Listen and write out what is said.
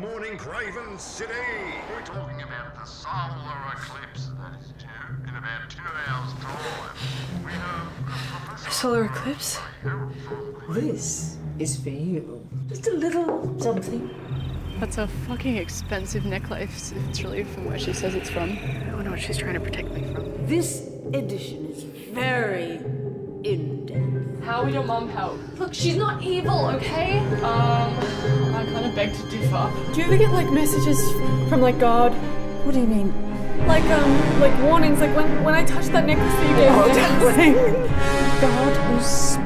morning Craven City. We're talking about the solar eclipse that is due in about two hours' time. We have a Solar eclipse? This is for you. Just a little something. That's a fucking expensive necklace if it's really from where she says it's from. I wonder what she's trying to protect me from. This edition is very in depth. How will your mom help? Look, she's not evil, okay? Um, I kind of beg to differ. Do you ever get like messages from like God? What do you mean? Like um, like warnings, like when when I touched that necklace that you gave me. God was